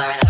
Laura.